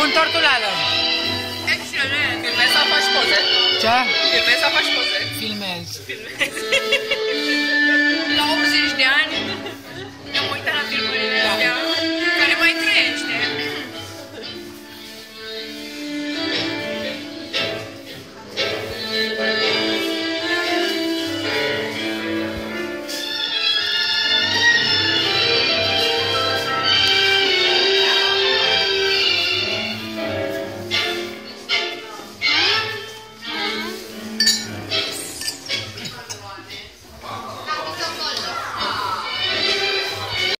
Bun, tortulală. Excelent! Filmezi sau faci poze? Ce? Filmezi sau faci poze? Filmez. Filmez.